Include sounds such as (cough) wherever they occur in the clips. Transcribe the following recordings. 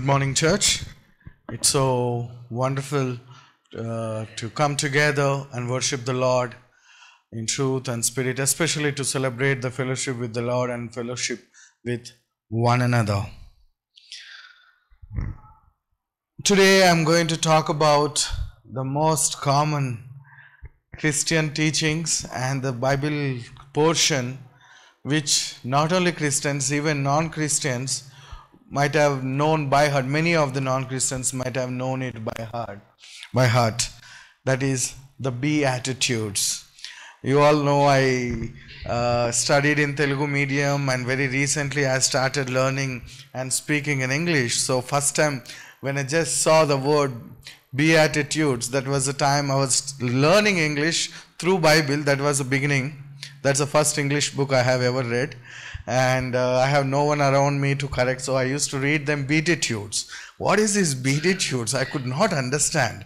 Good morning, church. It's so wonderful uh, to come together and worship the Lord in truth and spirit, especially to celebrate the fellowship with the Lord and fellowship with one another. Today, I'm going to talk about the most common Christian teachings and the Bible portion, which not only Christians, even non Christians, might have known by heart. Many of the non-Christians might have known it by heart. By heart, that is the Beatitudes. You all know I uh, studied in Telugu medium, and very recently I started learning and speaking in English. So first time when I just saw the word Beatitudes, that was the time I was learning English through Bible. That was the beginning. That's the first English book I have ever read and uh, I have no one around me to correct, so I used to read them beatitudes. What is this beatitudes? I could not understand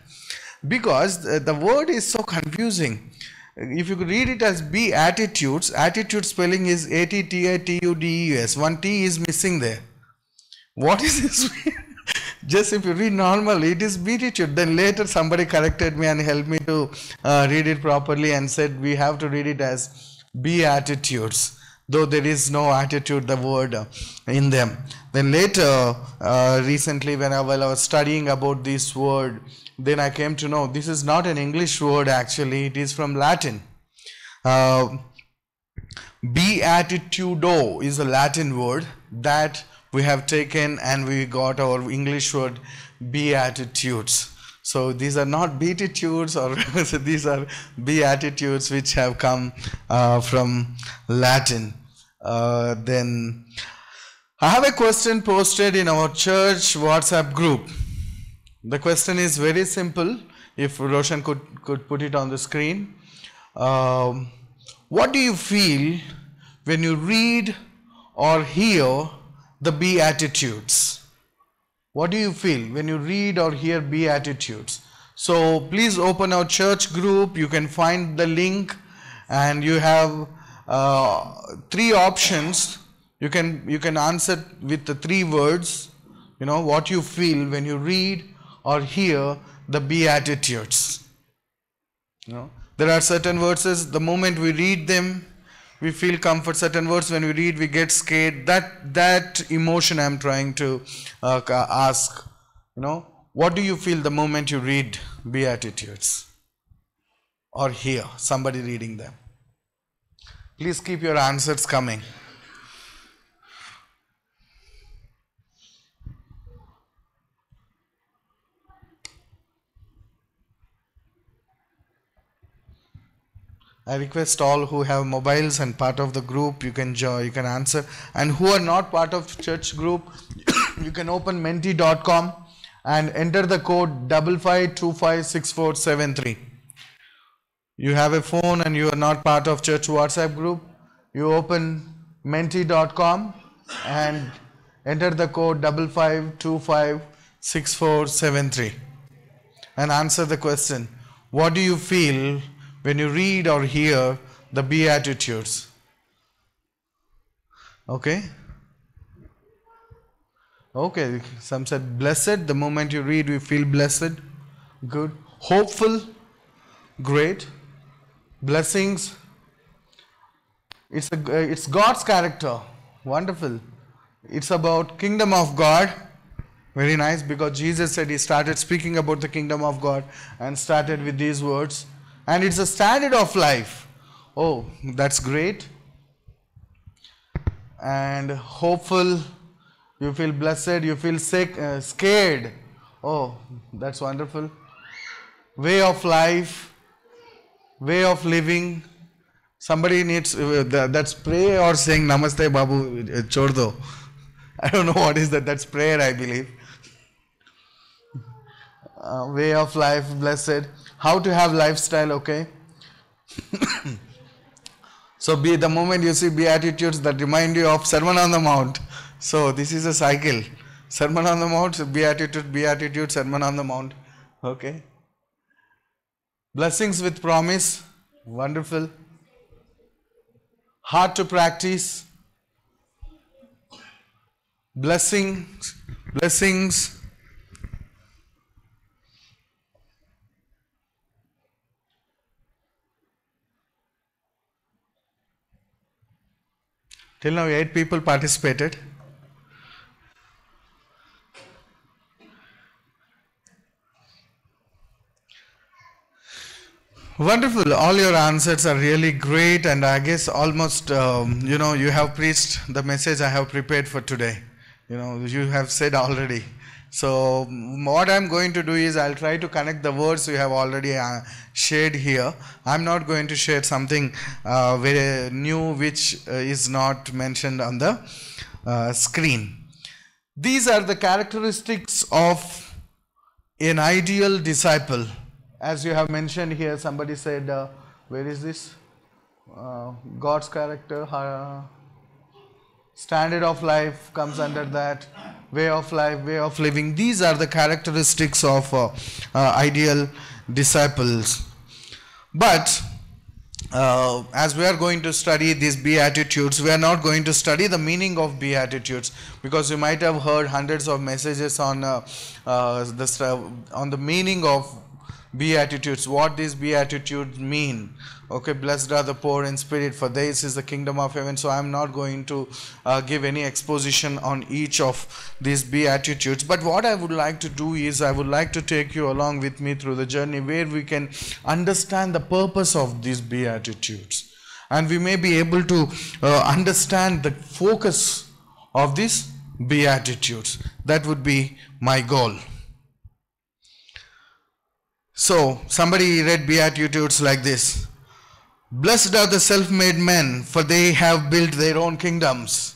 because the, word is so confusing. If you could read it as beatitudes, attitude spelling is A T T A T U D E S. One T is missing there. What is this? (laughs) Just if you read normally, it is beatitude. Then later somebody corrected me and helped me to uh, read it properly and said we have to read it as beatitudes though there is no attitude the word uh, in them. Then later uh, recently when I, while I was studying about this word then I came to know this is not an English word actually. It is from Latin. Uh, beatitudo is a Latin word that we have taken and we got our English word beatitudes so these are not beatitudes or (laughs) these are beatitudes which have come uh, from Latin. Uh, then I have a question posted in our church WhatsApp group. The question is very simple. If Roshan could, could put it on the screen. Um, what do you feel when you read or hear the Beatitudes? What do you feel when you read or hear Beatitudes? So please open our church group. You can find the link, and you have uh, three options. You can you can answer with the three words. You know what you feel when you read or hear the Beatitudes. You know there are certain verses. The moment we read them, we feel comfort certain words when we read we get scared. That that emotion i'm trying to uh, ask you know what do you feel the moment you read beatitudes? Or hear somebody reading them? Please keep your answers coming I request all who have mobiles and part of the group, you can join, you can answer. And who are not part of church group, (coughs) you can open menti.com and enter the code double five two five six four seven three. You have a phone and you are not part of church WhatsApp group, you open menti.com and enter the code double five two five six four seven three and answer the question. What do you feel when you read or hear the Beatitudes. Okay? Okay, some said blessed. The moment you read, we feel blessed. Good. Hopeful. Great. Blessings. It's, a, it's God's character. Wonderful. It's about kingdom of God. Very nice because Jesus said he started speaking about the kingdom of God and started with these words and it's a standard of life. Oh, that's great. And hopeful, you feel blessed, you feel sick, uh, scared. Oh, that's wonderful. Way of life, way of living. Somebody needs uh, that's prayer or saying Namaste Babu uh, Chordo. (laughs) I don't know what is that. That's prayer, I believe. (laughs) Uh, way of life, blessed how to have lifestyle okay? So be the moment you see beatitudes that remind you of sermon on the mount. So this is a cycle. Sermon on the mount beatitude beatitude sermon on the mount. Okay? Blessings with promise. Wonderful. Hard to practice. Blessings blessings. Till now, eight people participated. Wonderful. All your answers are really great, and I guess almost, um, you know, you have preached the message I have prepared for today. You know, you have said already. So, what I'm going to do is I'll try to connect the words you have already uh, shared here. I'm not going to share something uh, very new which uh, is not mentioned on the uh, screen. These are the characteristics of an ideal disciple as you have mentioned here, somebody said, uh, where is this? Uh, God's character, standard of life comes under that, way of life, way of living. These are the characteristics of uh, uh, ideal disciples. But uh, as we are going to study these beatitudes we are not going to study the meaning of beatitudes because you might have heard hundreds of messages on uh, uh, this, on the meaning of beatitudes what these beatitudes mean okay blessed are the poor in spirit for theirs is the kingdom of heaven. So i'm not going to uh, give any exposition on each of these beatitudes. But what i would like to do is i would like to take you along with me through the journey where we can understand the purpose of these beatitudes. And we may be able to uh, understand the focus of these beatitudes. That would be my goal. So, somebody read Beatitudes like this Blessed are the self made men, for they have built their own kingdoms.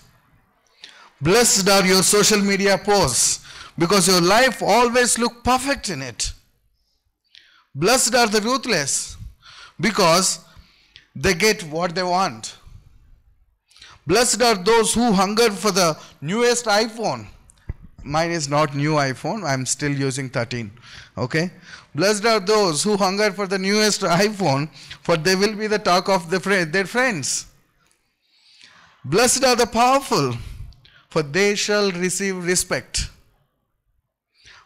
Blessed are your social media posts, because your life always look perfect in it. Blessed are the ruthless, because they get what they want. Blessed are those who hunger for the newest iPhone. Mine is not new iPhone, I'm still using 13. Okay? Blessed are those who hunger for the newest iPhone, for they will be the talk of the fr- their friends. Blessed are the powerful, for they shall receive respect.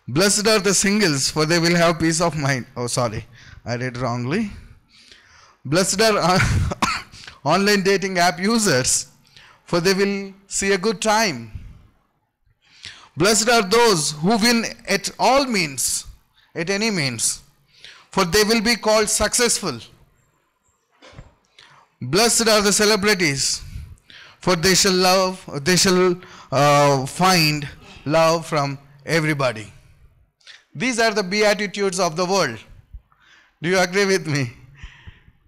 Blessed are the singles, for they will have peace of mind. Oh, sorry, I read wrongly. Blessed are (coughs) online dating app users, for they will see a good time. Blessed are those who win at all means at any means, for they will be called successful. Blessed are the celebrities, for they shall love, they shall uh, find love from everybody. These are the beatitudes of the world. Do you agree with me?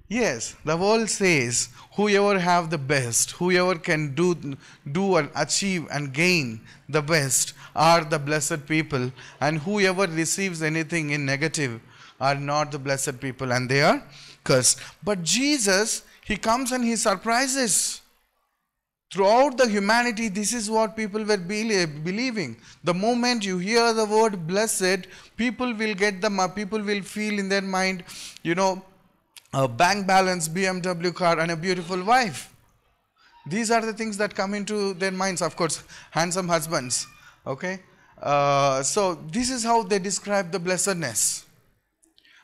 Yes, the world says whoever have the best, whoever can do, do and achieve and gain the best are the blessed people, and whoever receives anything in negative are not the blessed people, and they are cursed. But Jesus, He comes and He surprises. Throughout the humanity, this is what people were believing. The moment you hear the word blessed, people will get the people will feel in their mind, you know, a bank balance, BMW car, and a beautiful wife. These are the things that come into their minds. Of course, handsome husbands. Okay? Uh, so, this is how they describe the blessedness.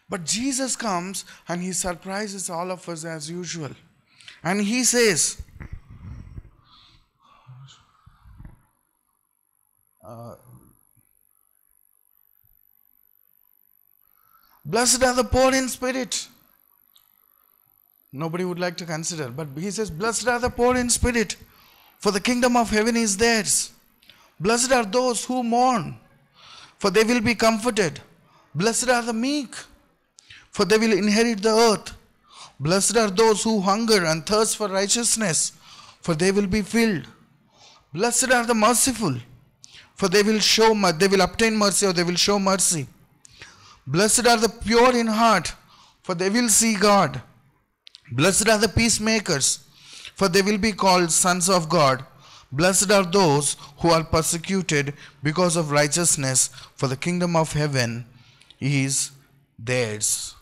But Jesus comes and he surprises all of us as usual. And he says, uh, Blessed are the poor in spirit. Nobody would like to consider. But he says, Blessed are the poor in spirit, for the kingdom of heaven is theirs. Blessed are those who mourn, for they will be comforted. Blessed are the meek, for they will inherit the earth. Blessed are those who hunger and thirst for righteousness, for they will be filled. Blessed are the merciful, for they will show they will obtain mercy or they will show mercy. Blessed are the pure in heart, for they will see God. Blessed are the peacemakers, for they will be called sons of God. Blessed are those who are persecuted because of righteousness, for the kingdom of heaven is theirs.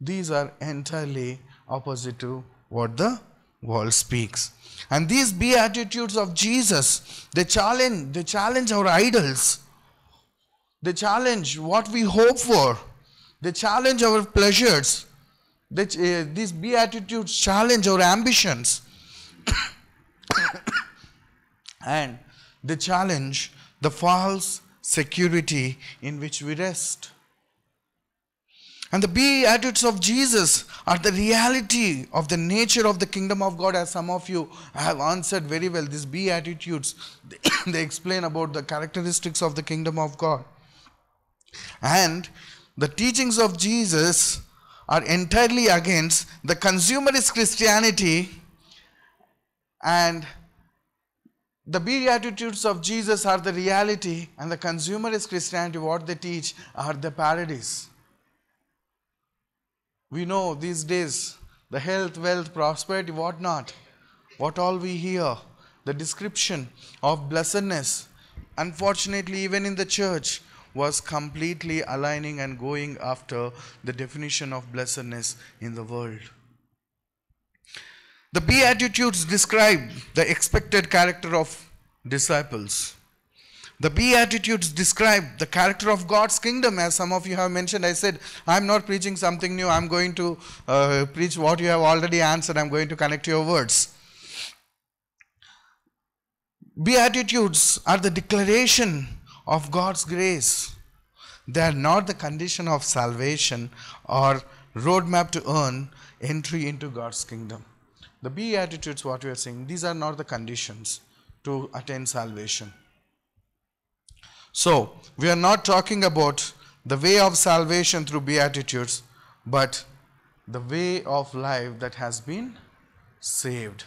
These are entirely opposite to what the world speaks. And these beatitudes of Jesus, they challenge, they challenge our idols. They challenge what we hope for. They challenge our pleasures. They, uh, these beatitudes challenge our ambitions. (coughs) and they challenge the false security in which we rest. And the Beatitudes of Jesus are the reality of the nature of the kingdom of God, as some of you have answered very well. These Beatitudes, (coughs) they explain about the characteristics of the kingdom of God. And the teachings of Jesus are entirely against the consumerist Christianity and the Beatitudes of Jesus are the reality, and the consumerist Christianity, what they teach, are the paradise. We know these days the health, wealth, prosperity, what not, what all we hear, the description of blessedness, unfortunately, even in the church, was completely aligning and going after the definition of blessedness in the world. The Beatitudes describe the expected character of disciples. The Beatitudes describe the character of God's kingdom, as some of you have mentioned. I said, I'm not preaching something new, I'm going to uh, preach what you have already answered, I'm going to connect your words. Beatitudes are the declaration of God's grace. They are not the condition of salvation or roadmap to earn entry into God's kingdom. The Beatitudes, what we are saying, these are not the conditions to attain salvation. So, we are not talking about the way of salvation through Beatitudes, but the way of life that has been saved.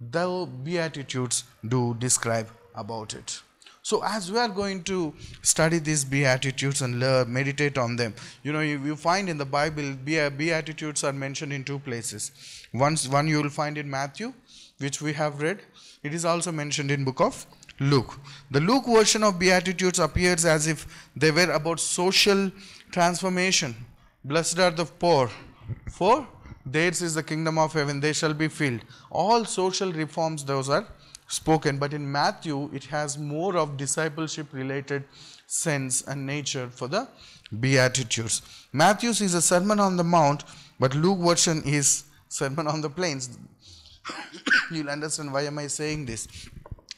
The Beatitudes do describe about it. So, as we are going to study these Beatitudes and learn, meditate on them, you know, you, you find in the Bible, Beatitudes are mentioned in two places. Once, one you will find in Matthew, which we have read. It is also mentioned in book of Luke. The Luke version of Beatitudes appears as if they were about social transformation. Blessed are the poor, for theirs is the kingdom of heaven, they shall be filled. All social reforms, those are spoken, but in Matthew, it has more of discipleship related sense and nature for the Beatitudes. Matthew's is a Sermon on the Mount, but Luke version is Sermon on the Plains. (coughs) You'll understand why am I saying this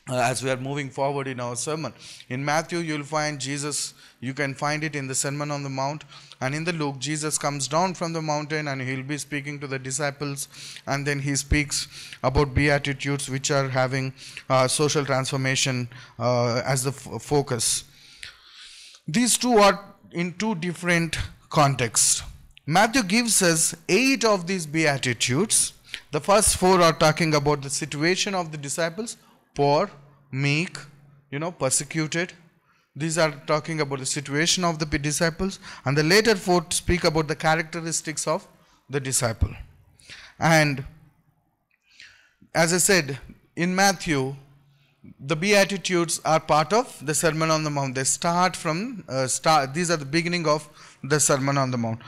uh, as we are moving forward in our sermon. In Matthew, you'll find Jesus, you can find it in the Sermon on the Mount. And in the Luke, Jesus comes down from the mountain and he'll be speaking to the disciples. And then he speaks about Beatitudes, which are having uh, social transformation uh, as the focus. These two are in two different contexts. Matthew gives us eight of these Beatitudes. The first four are talking about the situation of the disciples poor, meek, you know, persecuted. These are talking about the situation of the disciples, and the later four speak about the characteristics of the disciple. And as I said, in Matthew, the Beatitudes are part of the Sermon on the Mount. They start from, uh, start, these are the beginning of the Sermon on the Mount.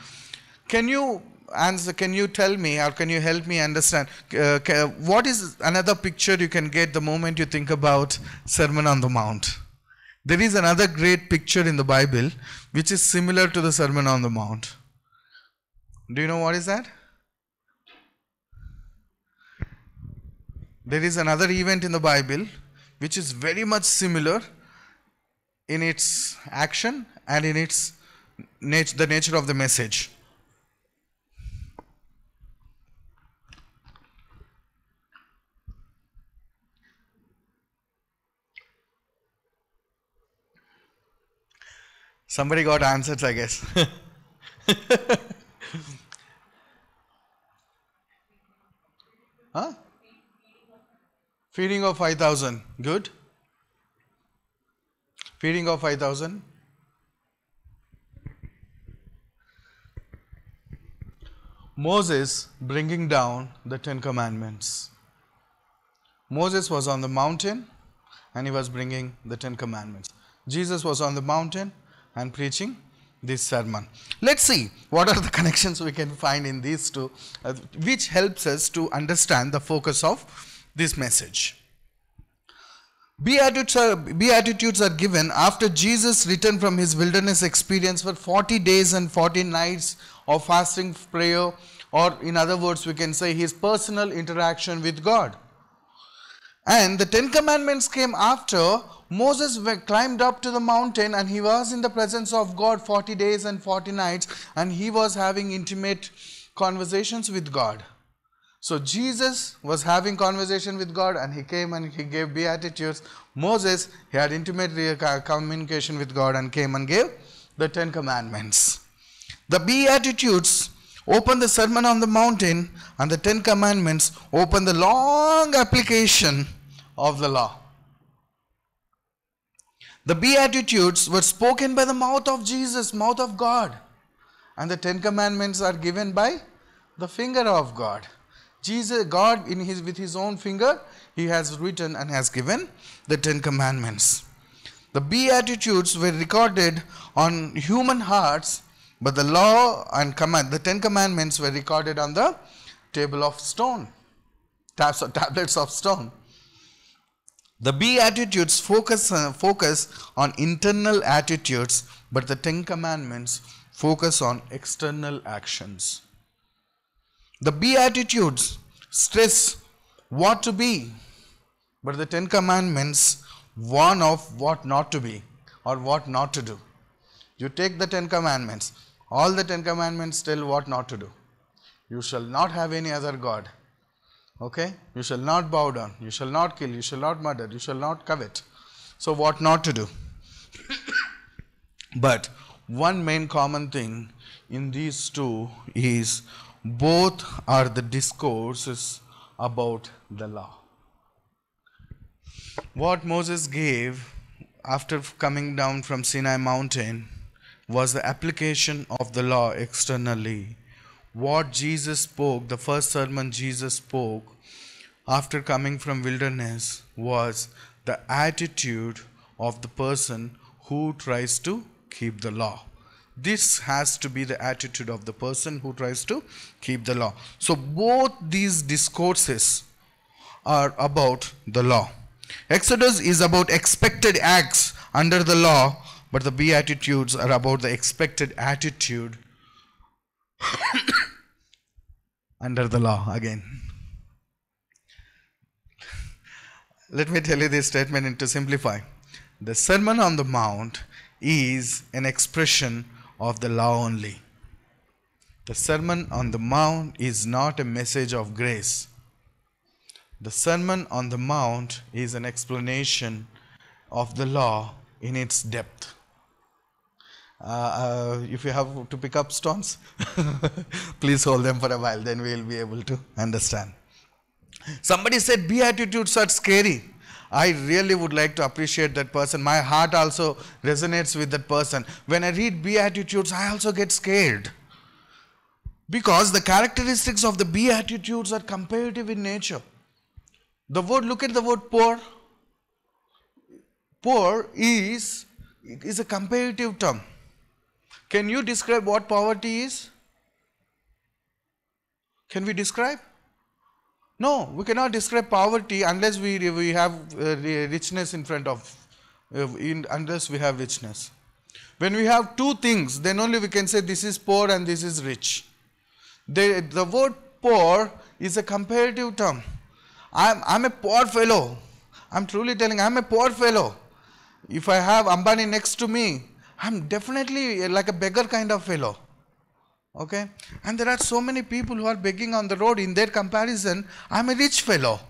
Can you answer, can you tell me or can you help me understand uh, what is another picture you can get the moment you think about Sermon on the Mount? There is another great picture in the Bible which is similar to the Sermon on the Mount. Do you know what is that? There is another event in the Bible which is very much similar in its action and in its nat- the nature of the message. Somebody got answers, I guess. huh? Feeding of 5,000. Good. Feeding of 5,000. Moses bringing down the Ten Commandments. Moses was on the mountain and he was bringing the Ten Commandments. Jesus was on the mountain and preaching this sermon. Let's see what are the (laughs) connections we can find in these two, uh, which helps us to understand the focus of this message. Beatitudes are, Beatitudes are given after Jesus returned from his wilderness experience for 40 days and 40 nights of fasting, prayer, or in other words, we can say his personal interaction with God. And the Ten Commandments came after Moses climbed up to the mountain and he was in the presence of God 40 days and 40 nights and he was having intimate conversations with God. So Jesus was having conversation with God and he came and he gave beatitudes. Moses, he had intimate communication with God and came and gave the 10 commandments. The beatitudes open the sermon on the mountain and the 10 commandments open the long application of the law. The Beatitudes were spoken by the mouth of Jesus, mouth of God. And the Ten Commandments are given by the finger of God. Jesus, God, in his, with his own finger, he has written and has given the Ten Commandments. The Beatitudes were recorded on human hearts, but the law and command, the Ten Commandments were recorded on the table of stone, tablets of stone. The Beatitudes focus, uh, focus on internal attitudes, but the Ten Commandments focus on external actions. The Beatitudes stress what to be, but the Ten Commandments warn of what not to be or what not to do. You take the Ten Commandments, all the Ten Commandments tell what not to do. You shall not have any other God. Okay? You shall not bow down. You shall not kill. You shall not murder. You shall not covet. So, what not to do? (coughs) but one main common thing in these two is both are the discourses about the law. What Moses gave after coming down from Sinai mountain was the application of the law externally what Jesus spoke, the first sermon Jesus spoke after coming from wilderness was the attitude of the person who tries to keep the law. This has to be the attitude of the person who tries to keep the law. So both these discourses are about the law. Exodus is about expected acts under the law, but the Beatitudes are about the expected attitude (coughs) under the law again. Let me tell you this statement to simplify. The Sermon on the Mount is an expression of the law only. The Sermon on the Mount is not a message of grace. The Sermon on the Mount is an explanation of the law in its depth. Uh, uh, if you have to pick up stones, (laughs) please hold them for a while, then we will be able to understand. Somebody said Beatitudes are scary. I really would like to appreciate that person. My heart also resonates with that person. When I read Beatitudes, I also get scared. Because the characteristics of the Beatitudes are comparative in nature. The word, look at the word poor. Poor is, is a comparative term. Can you describe what poverty is? Can we describe? No, we cannot describe poverty unless we, we have uh, richness in front of, uh, in, unless we have richness. When we have two things, then only we can say this is poor and this is rich. The, the word poor is a comparative term. I'm, I'm a poor fellow. I'm truly telling, I'm a poor fellow. If I have Ambani next to me, I'm definitely like a beggar kind of fellow. Okay? And there are so many people who are begging on the road. In their comparison, I'm a rich fellow.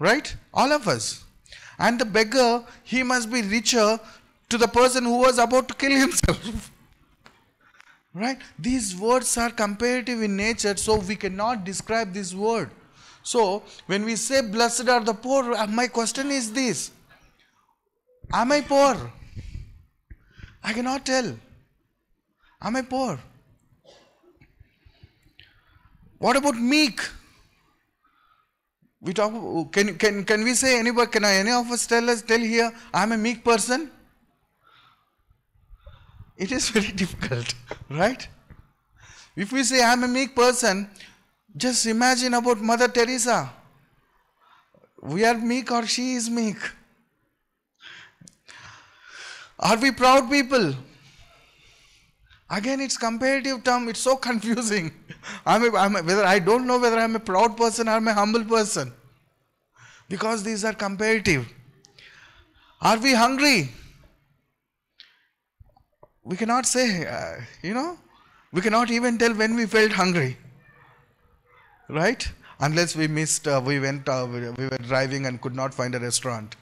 Right? All of us. And the beggar, he must be richer to the person who was about to kill himself. (laughs) right? These words are comparative in nature, so we cannot describe this word. So, when we say blessed are the poor, uh, my question is this Am I poor? I cannot tell. I am I poor? What about meek? We talk. Can can can we say anybody? Can any of us tell us tell here? I am a meek person. it is (laughs) very difficult, right? If we say I'm a meek person, just imagine about Mother Teresa. We are meek or she is meek. Are we proud people? Again, it's comparative term. It's so (laughs) confusing. I'm, a, I'm a, whether I don't know whether I'm a proud person or I'm a humble person, because these are comparative. Are we hungry? We cannot say. Uh, you know, we cannot even tell when we felt hungry, right? Unless we missed. Uh, we went. Uh, we, we were driving and could not find a restaurant.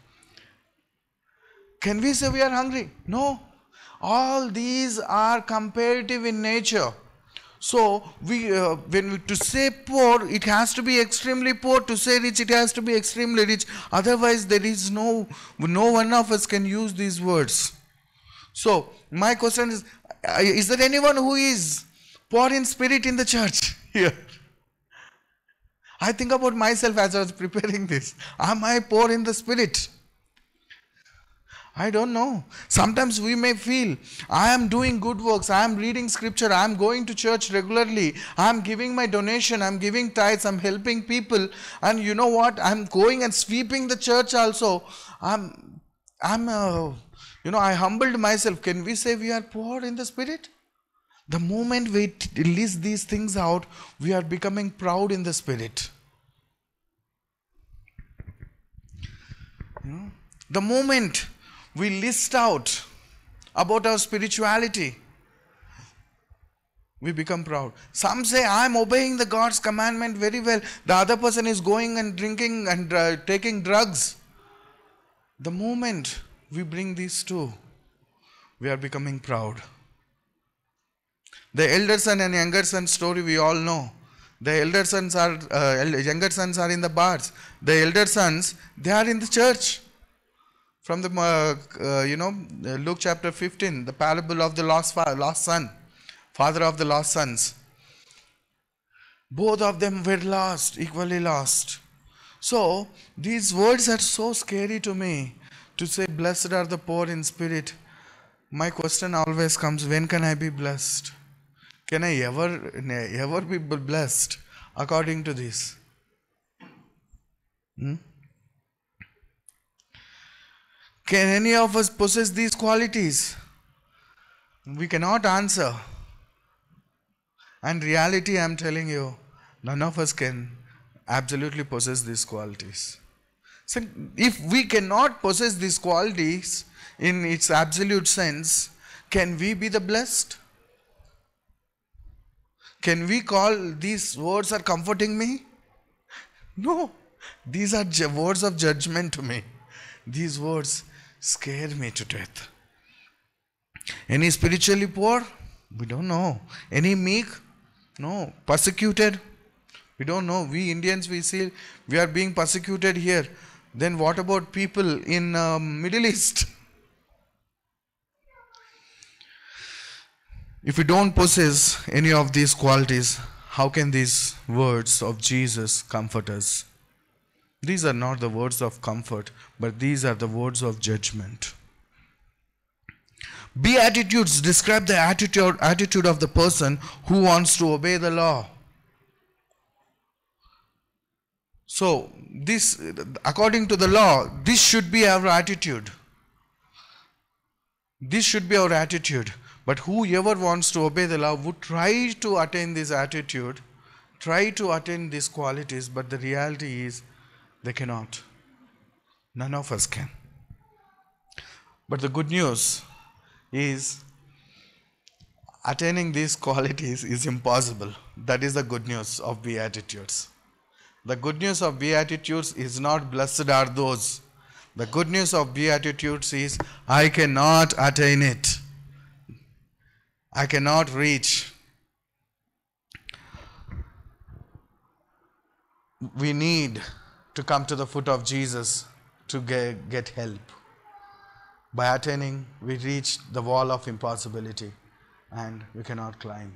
Can we say we are hungry? No. All these are comparative in nature. So we, uh, when we, to say poor, it has to be extremely poor. To say rich, it has to be extremely rich. Otherwise, there is no, no one of us can use these words. So my question is, uh, is there anyone who is poor in spirit in the church (laughs) here? I think about myself as I was preparing this. Am I poor in the spirit? I don't know. Sometimes we may feel, I am doing good works, I am reading scripture, I am going to church regularly, I am giving my donation, I am giving tithes, I am helping people, and you know what? I am going and sweeping the church also. I'm, I'm, uh, you know, I humbled myself. Can we say we are poor in the spirit? The moment we list these things out, we are becoming proud in the spirit. You know? The moment we list out about our spirituality, we become proud. Some say, I'm obeying the God's commandment very well. The other person is going and drinking and uh, taking drugs. The moment we bring these two, we are becoming proud. The elder son and younger son story we all know. The elder sons are, uh, younger sons are in the bars. The elder sons, they are in the church from the uh, uh, you know Luke chapter 15 the parable of the lost lost son father of the lost sons. Both of them were lost equally lost. So these words are so scary to me to say blessed are the poor in spirit. My question always comes when can i be blessed? Can i ever ever be blessed according to this? Hmm? Can any of us possess these qualities? We cannot answer. And reality, I'm telling you, none of us can absolutely possess these qualities. So, if we cannot possess these qualities in its absolute sense, can we be the blessed? Can we call these words are comforting me? No, these are words of judgment to me. These words scare me to death. Any spiritually poor? We don't know. Any meek? No. Persecuted? We don't know. We Indians, we see we are being persecuted here. Then what about people in um, Middle East? If we don't possess any of these qualities, how can these words of Jesus comfort us? These are not the words of comfort, but these are the words of judgment. Beatitudes describe the attitude, attitude of the person who wants to obey the law. So, this, according to the law, this should be our attitude. This should be our attitude. But whoever wants to obey the law would try to attain this attitude, try to attain these qualities, but the reality is they cannot. None of us can. But the good news is attaining these qualities is impossible. That is the good news of Beatitudes. The good news of Beatitudes is not blessed are those. The good news of Beatitudes is I cannot attain it. I cannot reach. We need to come to the foot of Jesus to get, get help. By attaining, we reach the wall of impossibility and we cannot climb.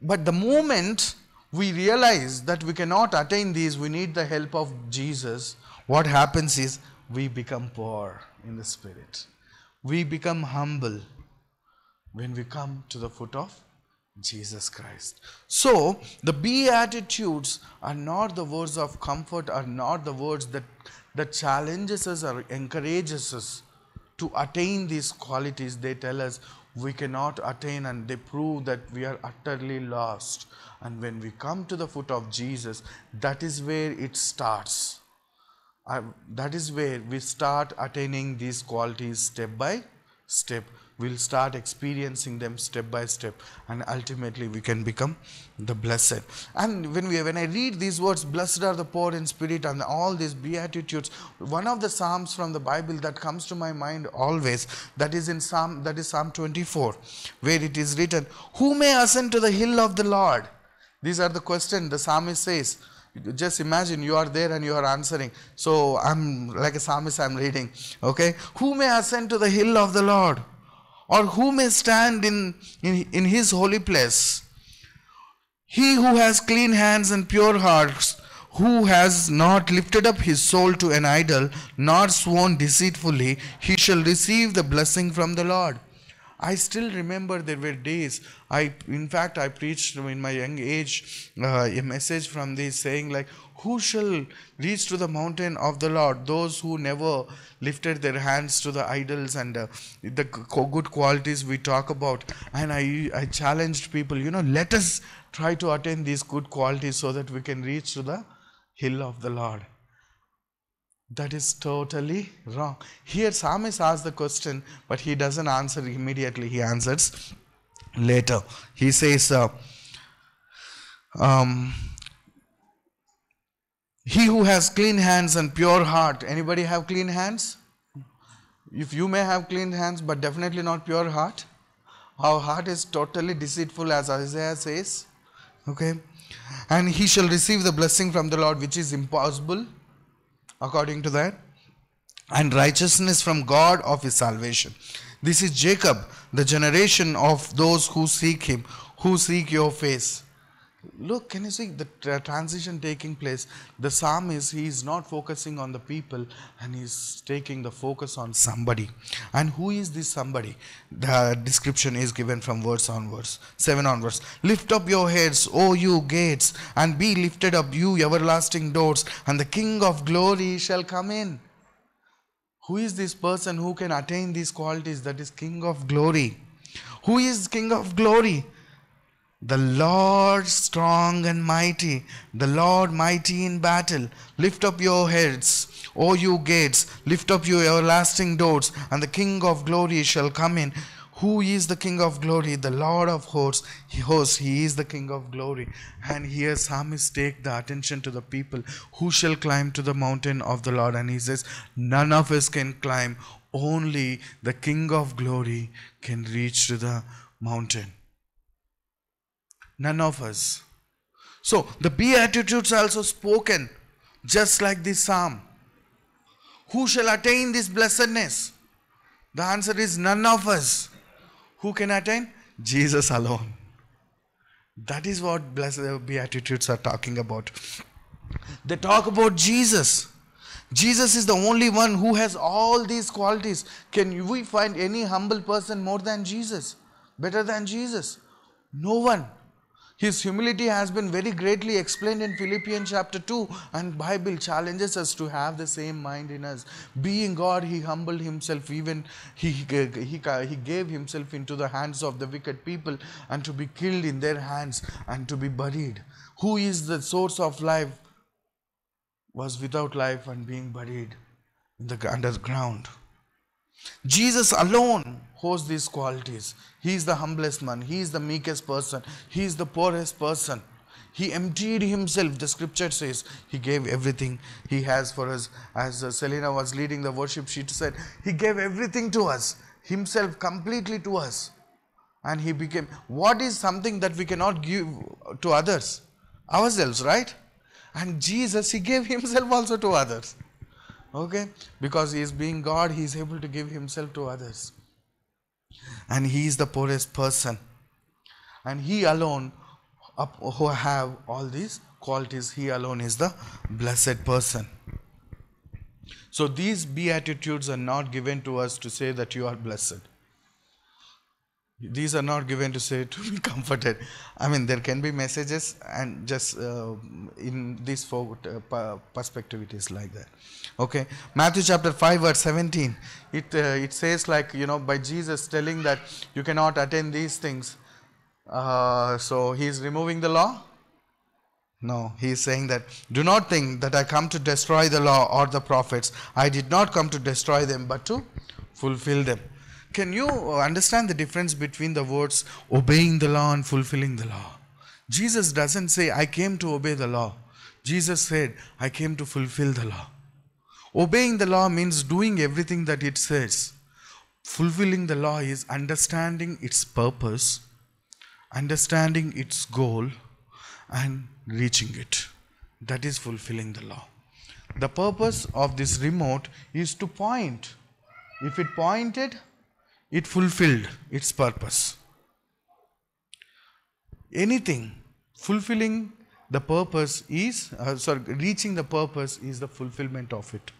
But the moment we realize that we cannot attain these, we need the help of Jesus, what happens is we become poor in the spirit. We become humble. when we come to the foot of Jesus Christ. So, the Beatitudes are not the words of comfort, are not the words that, that challenges us or encourages us to attain these qualities. They tell us we cannot attain and they prove that we are utterly lost. And when we come to the foot of Jesus, that is where it starts. Uh, that is where we start attaining these qualities step by step we'll start experiencing them step by step and ultimately we can become the blessed. And when we when i read these words blessed are the poor in spirit and all these beatitudes one of the psalms from the bible that comes to my mind always that is in psalm that is psalm 24 where it is written who may ascend to the hill of the lord? These are the question the psalmist says. Just imagine you are there and you are answering. So i'm like a psalmist i'm reading okay? Who may ascend to the hill of the lord or who may stand in, in, in his holy place? He who has clean hands and pure hearts, who has not lifted up his soul to an idol, nor sworn deceitfully, he shall receive the blessing from the Lord. I still remember there were days. I, in fact, I preached in my young age uh, a message from this saying like, "Who shall reach to the mountain of the Lord? Those who never lifted their hands to the idols and uh, the good qualities we talk about." And I, I challenged people, you know, let us try to attain these good qualities so that we can reach to the hill of the Lord. That is totally wrong. Here, Psalmist asks the question, but he doesn't answer immediately. He answers later. He says, uh, um, He who has clean hands and pure heart. Anybody have clean hands? If you may have clean hands, but definitely not pure heart. Our heart is totally deceitful, as Isaiah says. Okay. And he shall receive the blessing from the Lord, which is impossible according to that, and righteousness from God of his salvation. This is Jacob, the generation of those who seek him, who seek your face. Look, can you see the transition taking place? The psalmist, he is not focusing on the people and he's taking the focus on somebody. And who is this somebody? The description is given from verse onwards, 7 onwards. Lift up your heads, O you gates, and be lifted up, you everlasting doors, and the King of glory shall come in. Who is this person who can attain these qualities? That is King of glory. Who is King of glory? The Lord strong and mighty, the Lord mighty in battle. Lift up your heads, O you gates, lift up your everlasting doors, and the King of glory shall come in. Who is the King of glory? The Lord of hosts. He hosts, he is the King of glory. And here psalmist take the attention to the people. Who shall climb to the mountain of the Lord? And he says, None of us can climb. Only the King of glory can reach to the mountain. None of us. So the Beatitudes are also spoken just like this psalm. Who shall attain this blessedness? The answer is none of us. Who can attain? Jesus alone. That is what blessed uh, Beatitudes are talking about. They talk about Jesus. Jesus is the only one who has all these qualities. Can we find any humble person more than Jesus? Better than Jesus? No one. His humility has been very greatly explained in Philippians chapter 2 and Bible challenges us to have the same mind in us. Being God, he humbled himself even he, he, he gave himself into the hands of the wicked people and to be killed in their hands and to be buried. Who is the source of life was without life and being buried in the underground. Jesus alone holds these qualities. He is the humblest man, he is the meekest person, he is the poorest person. He emptied himself, the scripture says. He gave everything he has for us. As uh, Selena was leading the worship, she said, He gave everything to us, Himself completely to us. And He became, what is something that we cannot give to others? Ourselves, right? And Jesus, He gave Himself also to others. Okay? Because he is being God, he is able to give himself to others. And he is the poorest person. And he alone who have all these qualities, he alone is the blessed person. So these beatitudes are not given to us to say that you are blessed. These are not given to say to be (laughs) comforted. I mean, there can be messages, and just uh, in this forward, uh, perspective, it is like that. Okay, Matthew chapter 5, verse 17. It, uh, it says, like, you know, by Jesus telling that you cannot attain these things. Uh, so he is removing the law? No, he is saying that do not think that I come to destroy the law or the prophets. I did not come to destroy them, but to fulfill them. Can you understand the difference between the words obeying the law and fulfilling the law? Jesus doesn't say, I came to obey the law. Jesus said, I came to fulfill the law. Obeying the law means doing everything that it says. Fulfilling the law is understanding its purpose, understanding its goal, and reaching it. That is fulfilling the law. The purpose of this remote is to point. If it pointed, it fulfilled its purpose. Anything fulfilling the purpose is, uh, sorry, reaching the purpose is the fulfillment of it.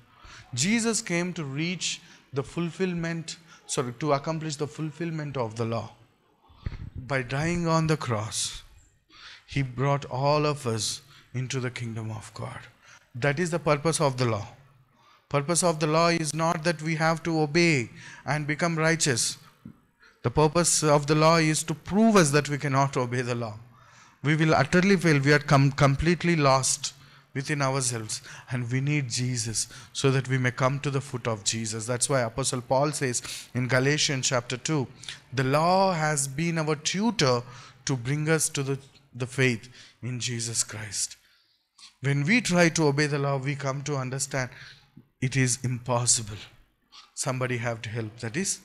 Jesus came to reach the fulfillment, sorry, to accomplish the fulfillment of the law. By dying on the cross, he brought all of us into the kingdom of God. That is the purpose of the law. Purpose of the law is not that we have to obey and become righteous. The purpose of the law is to prove us that we cannot obey the law. We will utterly fail. We are com- completely lost within ourselves and we need Jesus so that we may come to the foot of Jesus. That's why Apostle Paul says in Galatians chapter 2 the law has been our tutor to bring us to the, the faith in Jesus Christ. When we try to obey the law, we come to understand it is impossible. Somebody have to help. That is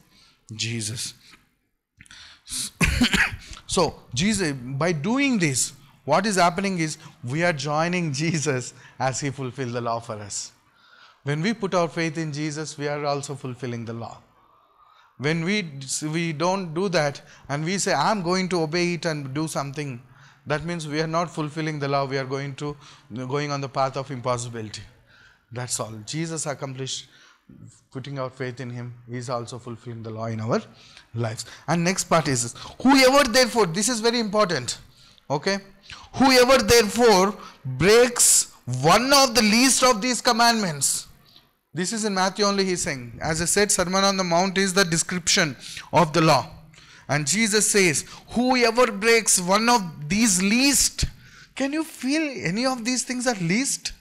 Jesus. (coughs) so, Jesus, by doing this, what is happening is we are joining Jesus as He fulfilled the law for us. When we put our faith in Jesus, we are also fulfilling the law. When we, we don't do that and we say, I'm going to obey it and do something, that means we are not fulfilling the law, we are going to going on the path of impossibility. That's all. Jesus accomplished putting our faith in him. Is also fulfilling the law in our lives. And next part is this. whoever therefore, this is very important. Okay? Whoever therefore breaks one of the least of these commandments. This is in Matthew only he's saying. As I said, Sermon on the Mount is the description of the law. And Jesus says, Whoever breaks one of these least, can you feel any of these things are least?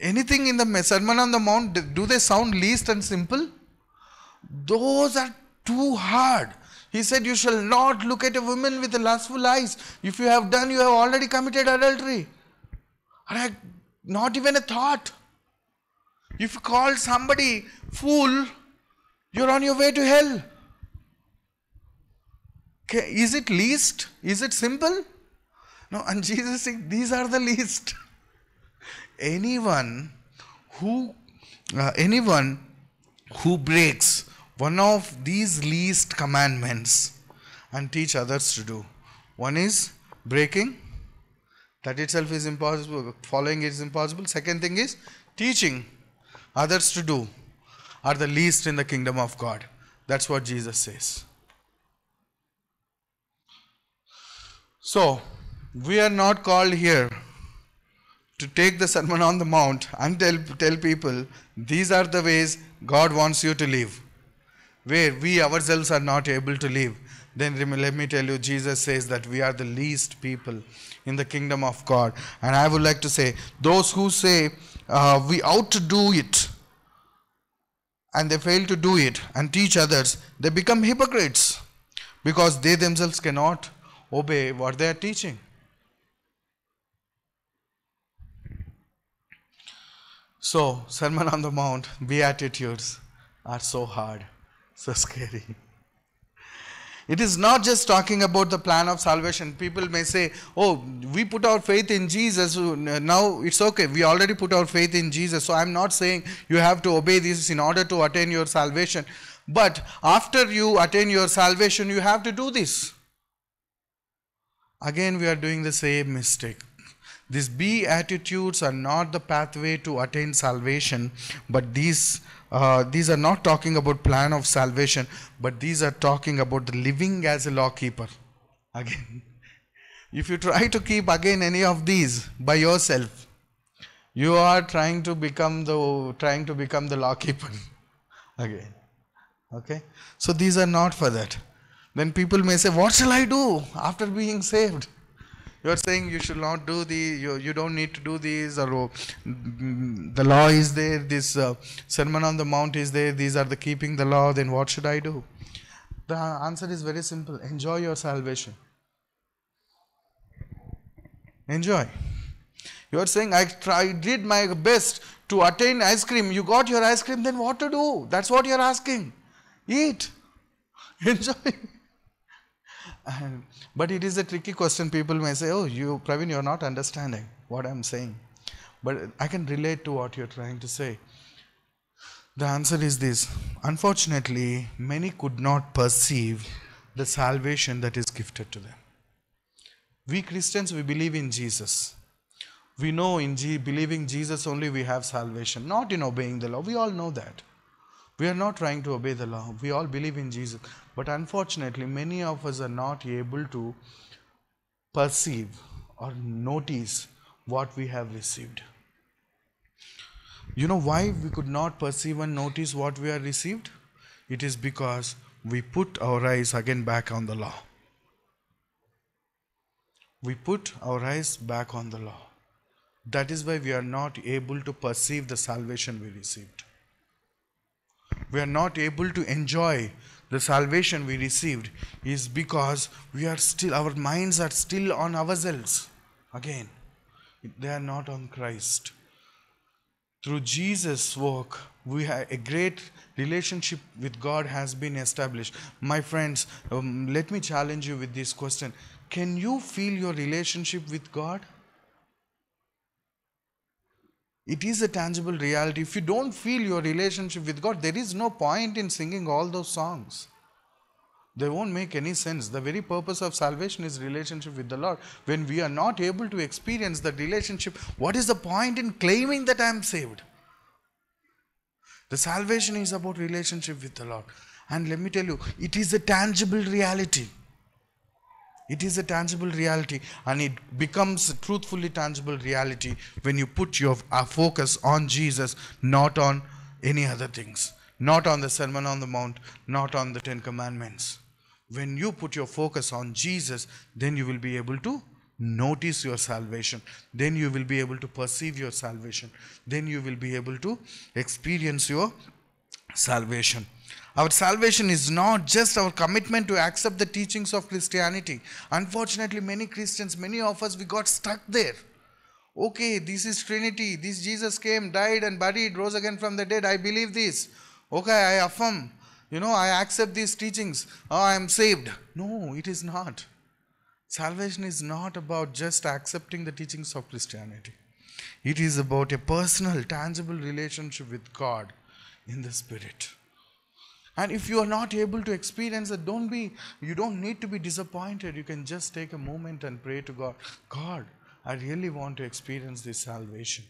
Anything in the Sermon on the Mount, do they sound least and simple? Those are too hard. He said, You shall not look at a woman with lustful eyes. If you have done, you have already committed adultery. Not even a thought. If you call somebody fool, you're on your way to hell. Is it least? Is it simple? No, and (laughs) Jesus said, These are the least. Anyone who uh, anyone who breaks one of these least commandments and teach others to do. One is breaking. That itself is impossible. Following is impossible. Second thing is teaching others to do are the least in the kingdom of god. That's what jesus says. So we are not called here to take the Sermon on the Mount and tell, tell people these are the ways God wants you to live, where we ourselves are not able to live. Then let me tell you, Jesus says that we are the least people in the kingdom of God. And I would like to say, those who say uh, we ought to do it and they fail to do it and teach others, they become hypocrites because they themselves cannot obey what they are teaching. So, Sermon on the Mount, Beatitudes are so hard, so scary. It is not just talking about the plan of salvation. People may say, Oh, we put our faith in Jesus, uh, now it's okay. We already put our faith in Jesus. So I'm not saying you have to obey this in order to attain your salvation. But after you attain your salvation, you have to do this. Again, we are doing the same mistake. These beatitudes are not the pathway to attain salvation, but these uh, these are not talking about plan of salvation, but these are talking about the living as a lawkeeper. Again, (laughs) if you try to keep again any of these by yourself, you are trying to become the trying to become the lawkeeper (laughs) again. Okay, so these are not for that. Then people may say, "What shall I do after being saved?" You are saying you should not do the you, you don't need to do these or mm, the law is there this uh, sermon on the mount is there these are the keeping the law then what should i do? The answer is very simple enjoy your salvation. Enjoy. You are saying i try, did my best to attain ice cream. You got your ice cream then what to do? That's what you are asking. Eat. (laughs) Enjoy (laughs) but it is a tricky question. People may say, Oh, you, Praveen, you're not understanding what I'm saying. But I can relate to what you're trying to say. The answer is this Unfortunately, many could not perceive the salvation that is gifted to them. We Christians, we believe in Jesus. We know in G- believing Jesus only we have salvation, not in obeying the law. We all know that. We are not trying to obey the law. We all believe in Jesus. But unfortunately, many of us are not able to perceive or notice what we have received. You know why we could not perceive and notice what we have received? It is because we put our eyes again back on the law. We put our eyes back on the law. That is why we are not able to perceive the salvation we received we are not able to enjoy the salvation we received is because we are still our minds are still on ourselves. Again they are not on christ. Through jesus work we have a great relationship with god has been established. My friends um, let me challenge you with this question. Can you feel your relationship with god it is a tangible reality. If you don't feel your relationship with God, there is no point in singing all those songs. They won't make any sense. The very purpose of salvation is relationship with the Lord. When we are not able to experience that relationship, what is the point in claiming that I am saved? The salvation is about relationship with the Lord. And let me tell you, it is a tangible reality. It is a tangible reality and it becomes a truthfully tangible reality when you put your uh, focus on Jesus, not on any other things, not on the Sermon on the Mount, not on the Ten Commandments. When you put your focus on Jesus, then you will be able to notice your salvation. Then you will be able to perceive your salvation. Then you will be able to experience your salvation. Our salvation is not just our commitment to accept the teachings of Christianity. Unfortunately, many Christians, many of us, we got stuck there. Okay, this is Trinity. This Jesus came, died, and buried, rose again from the dead. I believe this. Okay, I affirm. You know, I accept these teachings. Oh, I am saved. No, it is not. Salvation is not about just accepting the teachings of Christianity. It is about a personal, tangible relationship with God in the Spirit. And if you are not able to experience it, don't be, you don't need to be disappointed. You can just take a moment and pray to God God, I really want to experience this salvation.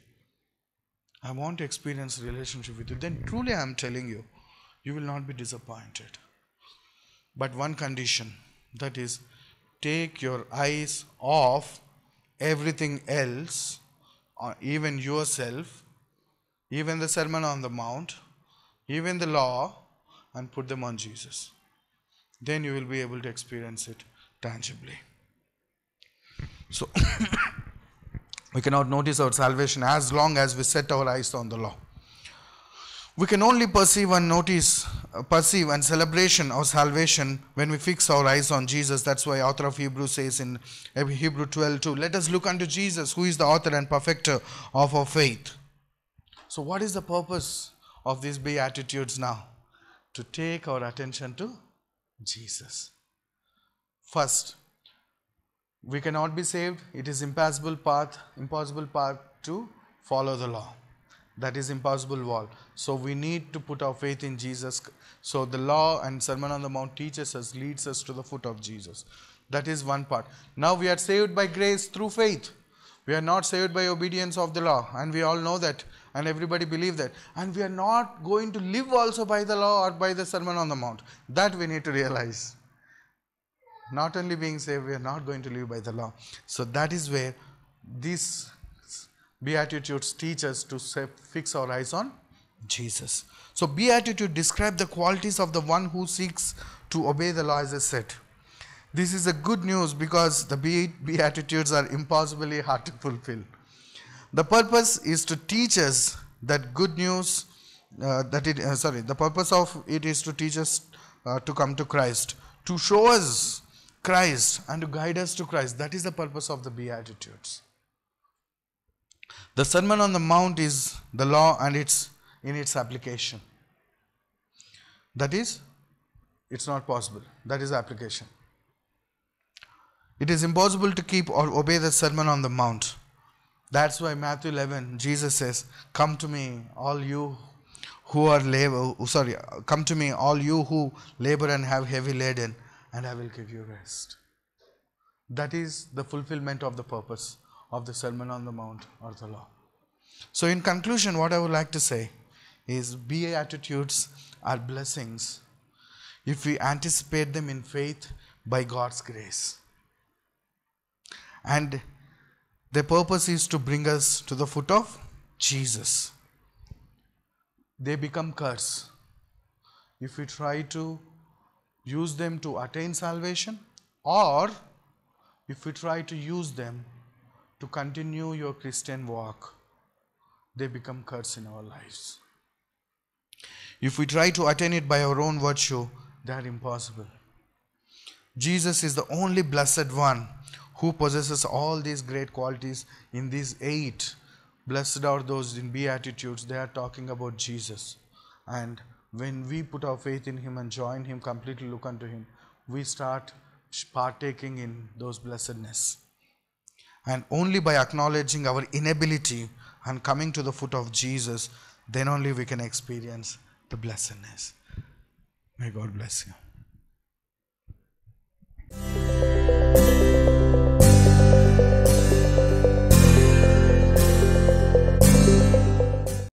I want to experience relationship with you. Then truly I am telling you, you will not be disappointed. But one condition that is, take your eyes off everything else, uh, even yourself, even the Sermon on the Mount, even the law, and put them on Jesus. Then you will be able to experience it tangibly. So, (coughs) we cannot notice our salvation as long as we set our eyes on the law. We can only perceive and notice, uh, perceive and celebration of salvation when we fix our eyes on Jesus. That's why author of Hebrews says in Hebrew 12 2, let us look unto Jesus, who is the author and perfecter of our faith. So, what is the purpose of these beatitudes now? To take our attention to Jesus. First, we cannot be saved. It is impossible path, impossible path to follow the law. That is impossible wall. So we need to put our faith in Jesus. So the law and Sermon on the Mount teaches us, leads us to the foot of Jesus. That is one part. Now we are saved by grace through faith. We are not saved by obedience of the law, and we all know that, and everybody believe that. And we are not going to live also by the law or by the Sermon on the Mount. That we need to realize. Not only being saved, we are not going to live by the law. So that is where these Beatitudes teach us to fix our eyes on Jesus. So Beatitude describe the qualities of the one who seeks to obey the law as I said. This is a good news because the Beatitudes are impossibly hard to fulfill. The purpose is to teach us that good news, uh, that it, uh, sorry, the purpose of it is to teach us uh, to come to Christ, to show us Christ and to guide us to Christ. That is the purpose of the Beatitudes. The Sermon on the Mount is the law and its in its application. That is, it's not possible. That is the application. It is impossible to keep or obey the Sermon on the Mount. That's why Matthew 11, Jesus says, Come to me, all you who are labor, oh, sorry, come to me, all you who labor and have heavy laden, and I will give you rest. That is the fulfillment of the purpose of the Sermon on the Mount or the law. So, in conclusion, what I would like to say is Beatitudes are blessings if we anticipate them in faith by God's grace. And their purpose is to bring us to the foot of Jesus. They become curse if we try to use them to attain salvation or if we try to use them to continue your Christian walk, they become curse in our lives. If we try to attain it by our own virtue, they are impossible. Jesus is the only blessed one who possesses all these great qualities in these eight. Blessed are those in Beatitudes, they are talking about Jesus. And when we put our faith in Him and join Him, completely look unto Him, we start partaking in those blessedness. And only by acknowledging our inability and coming to the foot of Jesus, then only we can experience the blessedness. May God bless you.